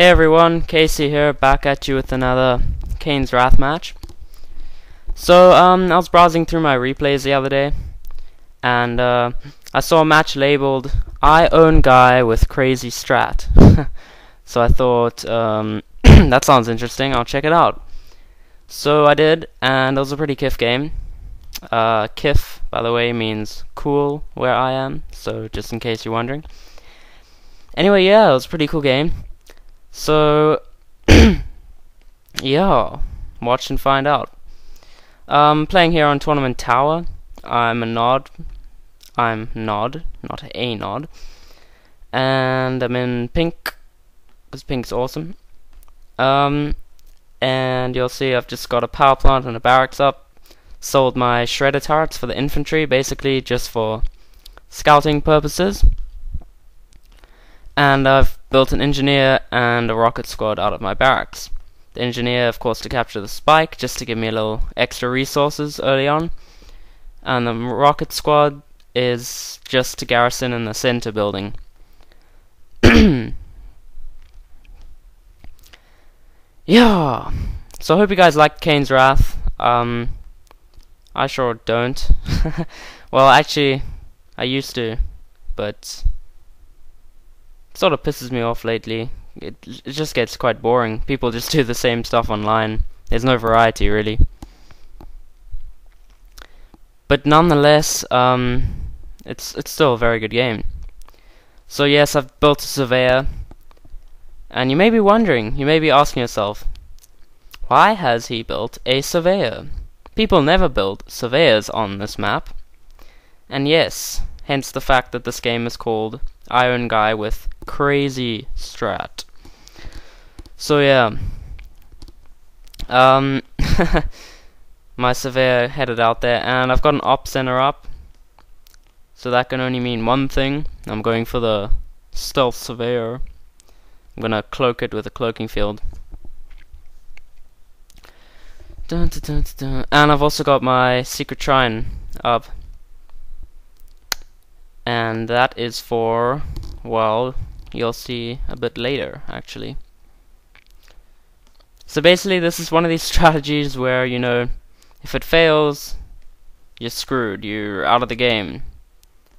Hey everyone, Casey here, back at you with another Kane's Wrath match. So, um, I was browsing through my replays the other day, and uh, I saw a match labeled I own guy with crazy strat. so I thought, um, that sounds interesting, I'll check it out. So I did, and it was a pretty kiff game. Uh, kiff, by the way, means cool where I am, so just in case you're wondering. Anyway, yeah, it was a pretty cool game. So, yeah, watch and find out. Um, playing here on Tournament Tower. I'm a nod. I'm nod, not a nod. And I'm in pink, because pink's awesome. Um, and you'll see I've just got a power plant and a barracks up. Sold my shredder turrets for the infantry, basically just for scouting purposes and I've built an engineer and a rocket squad out of my barracks. The engineer, of course, to capture the spike, just to give me a little extra resources early on. And the rocket squad is just to garrison in the center building. yeah. So I hope you guys liked Kane's Wrath. Um, I sure don't. well, actually, I used to, but sort of pisses me off lately. It, it just gets quite boring. People just do the same stuff online. There's no variety, really. But nonetheless, um, it's it's still a very good game. So yes, I've built a surveyor. And you may be wondering, you may be asking yourself, why has he built a surveyor? People never build surveyors on this map. And yes, hence the fact that this game is called I own Guy with crazy strat. So yeah. Um my surveyor headed out there and I've got an op center up. So that can only mean one thing. I'm going for the stealth surveyor. I'm gonna cloak it with a cloaking field. Dun, dun, dun, and I've also got my secret shrine up. And that is for, well, you'll see a bit later actually. So basically this is one of these strategies where, you know, if it fails, you're screwed, you're out of the game.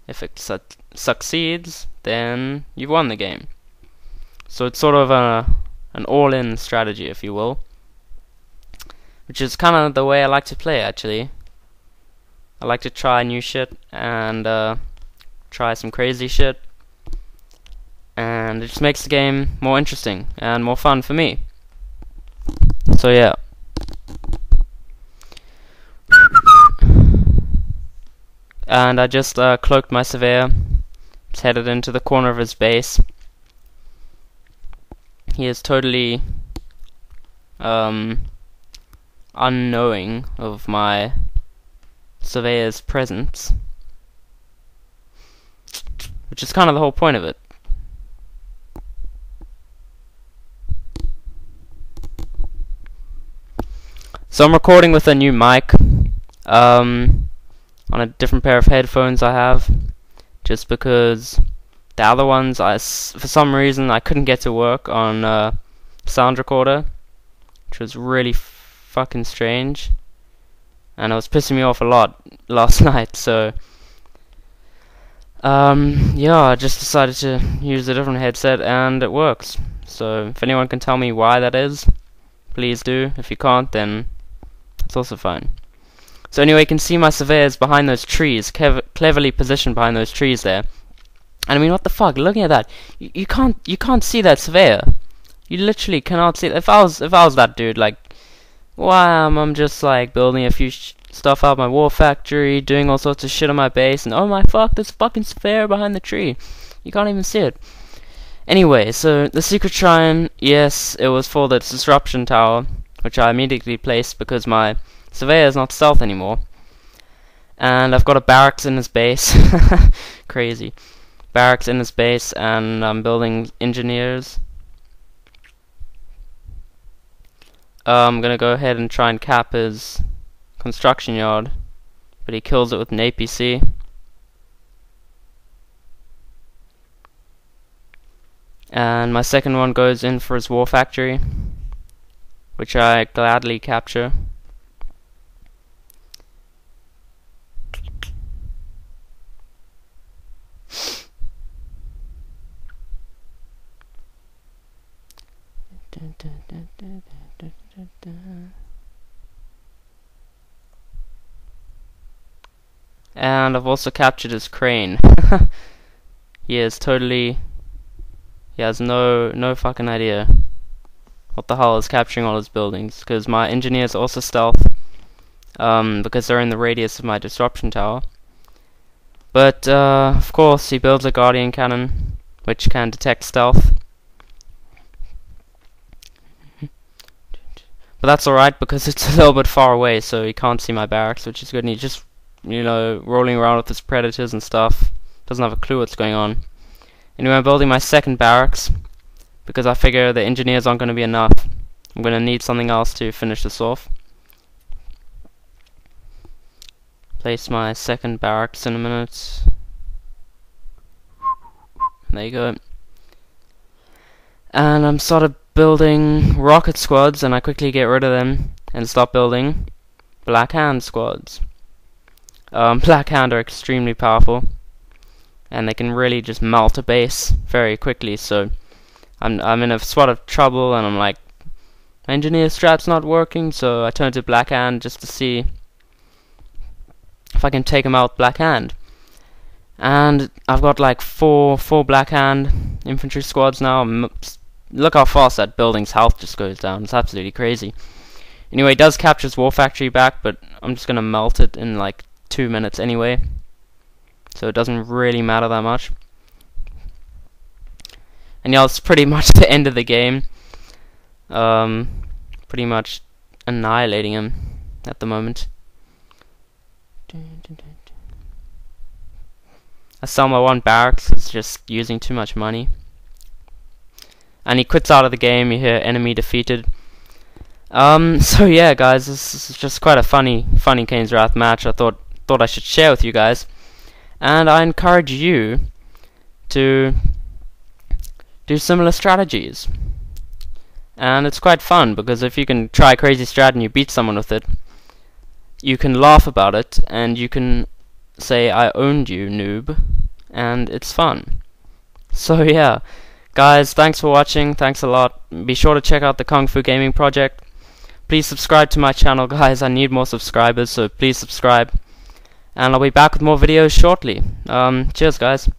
If it su succeeds, then you've won the game. So it's sort of a an all-in strategy, if you will. Which is kind of the way I like to play, actually. I like to try new shit and uh, try some crazy shit and it just makes the game more interesting and more fun for me. So yeah. And I just uh, cloaked my surveyor. He's headed into the corner of his base. He is totally um, unknowing of my surveyor's presence. Which is kind of the whole point of it. So I'm recording with a new mic um, on a different pair of headphones I have just because the other ones I for some reason I couldn't get to work on uh, sound recorder which was really fucking strange and it was pissing me off a lot last night so um, yeah I just decided to use a different headset and it works so if anyone can tell me why that is please do if you can't then it's also fine. So anyway, you can see my surveyors behind those trees, cleverly positioned behind those trees there. And I mean, what the fuck? Looking at that, you, you can't you can't see that surveyor. You literally cannot see. It. If I was if I was that dude, like, wham, I'm just like building a few stuff out of my war factory, doing all sorts of shit on my base, and oh my fuck, there's fucking surveyor behind the tree. You can't even see it. Anyway, so the secret shrine, yes, it was for the disruption tower which I immediately placed because my surveyor is not stealth anymore. And I've got a barracks in his base. Crazy. Barracks in his base, and I'm building engineers. Uh, I'm gonna go ahead and try and cap his construction yard, but he kills it with an APC. And my second one goes in for his war factory, which I gladly capture. And I've also captured his crane. he is totally... He has no, no fucking idea what the hell is capturing all his buildings. Because my engineers also stealth. Um, because they're in the radius of my disruption tower. But, uh, of course, he builds a guardian cannon, which can detect stealth. But that's alright because it's a little bit far away, so he can't see my barracks, which is good. And he just you know, rolling around with his predators and stuff. Doesn't have a clue what's going on. Anyway, I'm building my second barracks because I figure the engineers aren't going to be enough. I'm going to need something else to finish this off. Place my second barracks in a minute. There you go. And I'm sort of building rocket squads and I quickly get rid of them and stop building black hand squads. Um, Black Hand are extremely powerful, and they can really just melt a base very quickly. So I'm I'm in a spot of trouble, and I'm like, engineer strap's not working. So I turn to Black Hand just to see if I can take him out Black Hand. And I've got like four four Black Hand infantry squads now. look how fast that building's health just goes down. It's absolutely crazy. Anyway, it does capture his war factory back, but I'm just gonna melt it in like two minutes anyway. So it doesn't really matter that much. And yeah, it's pretty much the end of the game. Um, pretty much annihilating him at the moment. I sell my one barracks, it's just using too much money. And he quits out of the game, you hear enemy defeated. Um, so yeah guys, this is just quite a funny, funny Kane's Wrath match. I thought thought I should share with you guys. And I encourage you to do similar strategies. And it's quite fun because if you can try a crazy strat and you beat someone with it, you can laugh about it and you can say I owned you, noob, and it's fun. So yeah, guys, thanks for watching. Thanks a lot. Be sure to check out the Kung Fu Gaming Project. Please subscribe to my channel, guys. I need more subscribers, so please subscribe and I'll be back with more videos shortly. Um, cheers, guys.